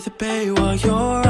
the bay while you're